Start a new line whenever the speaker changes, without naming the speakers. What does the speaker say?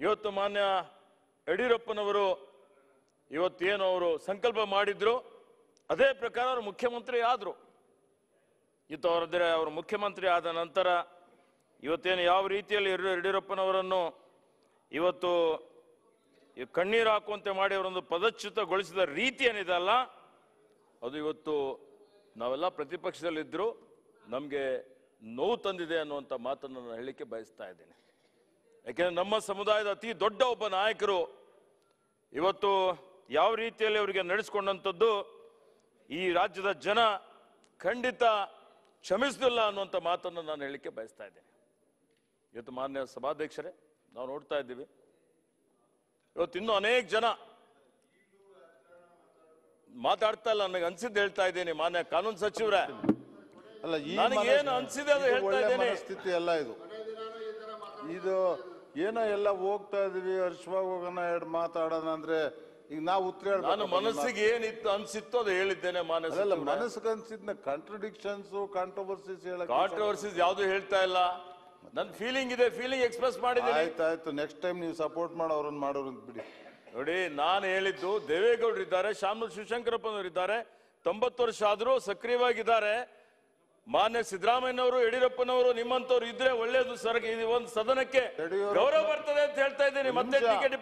ಇವತ್ತು ಮಾನ್ಯ ಯಡಿಯೂರಪ್ಪನವರು ಇವತ್ತೇನು ಅವರು ಸಂಕಲ್ಪ ಮಾಡಿದ್ರು. ಅದೇ ಪ್ರಕಾರ ಅವರು ಮುಖ್ಯಮಂತ್ರಿ ಆದರು. ಇವತ್ತು ಅವರದ್ರೆ ಅವರು ಮುಖ್ಯಮಂತ್ರಿ ಆದ ನಂತರ ಇವತ್ತೇನು ಯಾವ ರೀತಿಯಲ್ಲಿ ಯಡಿಯೂರ- ಯಡಿಯೂರಪ್ಪನವರನ್ನು ಇವತ್ತು ಕಣ್ಣೀರು ಹಾಕುವಂತೆ ಮಾಡಿ ಅವರೊಂದು ಪದಚ್ಯುತಗೊಳಿಸಿದ ರೀತಿ ಏನಿದೆ ಅದು ಇವತ್ತು ನಾವೆಲ್ಲ ಪ್ರತಿಪಕ್ಷದಲ್ಲಿದ್ದರೂ ನಮಗೆ ನೋವು ತಂದಿದೆ ಅನ್ನುವಂಥ ಮಾತನ್ನು ನಾನು ಹೇಳಲಿಕ್ಕೆ ಬಯಸ್ತಾ ಇದ್ದೇನೆ. ಯಾಕೆಂದ್ರೆ ನಮ್ಮ ಸಮುದಾಯದ ಅತಿ ದೊಡ್ಡ ಒಬ್ಬ ನಾಯಕರು ಇವತ್ತು ಯಾವ ರೀತಿಯಲ್ಲಿ ಅವರಿಗೆ ನಡೆಸ್ಕೊಂಡಂಥದ್ದು ಈ ರಾಜ್ಯದ ಜನ ಖಂಡಿತ ಕ್ಷಮಿಸಲಿಲ್ಲ ಅನ್ನುವಂಥ ಮಾತನ್ನು ನಾನು ಹೇಳಲಿಕ್ಕೆ ಬಯಸ್ತಾ ಇದ್ದೇನೆ. ಇವತ್ತು ಮಾನ್ಯ ಸಭಾಧ್ಯಕ್ಷರೇ ನಾವು ನೋಡ್ತಾ ಇದ್ದೀವಿ. ಇವತ್ತು ಇನ್ನೂ ಅನೇಕ ಜನ ಮಾತಾಡ್ತಾ ಇಲ್ಲ ನನಗೆ ಅನ್ಸಿದ್ದು ಹೇಳ್ತಾ ಇದ್ದೀನಿ ಮಾನ್ಯ ಕಾನೂನು ಸಚಿವರೇ.
ಅಲ್ಲ ಈ
ನನಗೆ ಏನು ಅನ್ಸಿದೆ ಅದು ಹೇಳ್ತಾ ಇದ್ದೇನೆ.
ಸ್ಥಿತಿ ಅಲ್ಲ ಇದು. ಇದು ಏನೋ ಎಲ್ಲ ಹೋಗ್ತಾ ಇದೀವಿ ಹರ್ಷವಾಗಿ ಹೋಗೋಣ ಎರಡು ಮಾತಾಡೋಣ ಅಂದ್ರೆ ಈಗ ನಾವು ಉತ್ತರ
ನಾನು ಮನಸ್ಸಿಗೆ ಏನಿತ್ತು ಅನ್ಸಿತ್ತು ಅದು ಹೇಳಿದ್ದೇನೆ
ಮನಸ್ಸು
ಅಲ್ಲ
ಮನಸ್ಸಿಗೆ ಅನ್ಸಿದ್ನ ಕಾಂಟ್ರಡಿಕ್ಷನ್ಸ್ ಕಾಂಟ್ರವರ್ಸಿಸ್ ಹೇಳಕ್
ಕಾಂಟ್ರವರ್ಸೀಸ್ ಯಾವುದು ಹೇಳ್ತಾ ಇಲ್ಲ. ನನ್ನ ಫೀಲಿಂಗ್ ಇದೆ ಫೀಲಿಂಗ್ ಎಕ್ಸ್ಪ್ರೆಸ್ ಮಾಡಿದ್ದೀನಿ.
ಆಯ್ತಾಯ್ತು ನೆಕ್ಸ್ಟ್ ಟೈಮ್ ನೀವು ಸಪೋರ್ಟ್ ಮಾಡೋ ಅವ್ರನ್ನ ಮಾಡೋರು ಅಂತ ಬಿಡಿ.
ನೋಡಿ ನಾನು ಹೇಳಿದ್ದು ದೇವೇಗೌಡರು ಇದ್ದಾರೆ ಶಾಮನೂರ್ ಶಿವಶಂಕರಪ್ಪನವರು ಇದ್ದಾರೆ ತೊಂಬತ್ತು ವರ್ಷ ಆದರೂ ಸಕ್ರಿಯವಾಗಿದ್ದಾರೆ. ಮಾನ್ಯ ಸಿದ್ದರಾಮಯ್ಯನವರು ಯಡಿಯೂರಪ್ಪನವರು ನಿಮ್ಮಂತವ್ರು ಇದ್ರೆ ಒಳ್ಳೇದು ಸರ್. ಇದು ಒಂದು ಸದನಕ್ಕೆ ಗೌರವ ಬರ್ತದೆ ಅಂತ ಹೇಳ್ತಾ ಇದ್ದೀನಿ. ಮತ್ತೆ ಟಿಕೆಟ್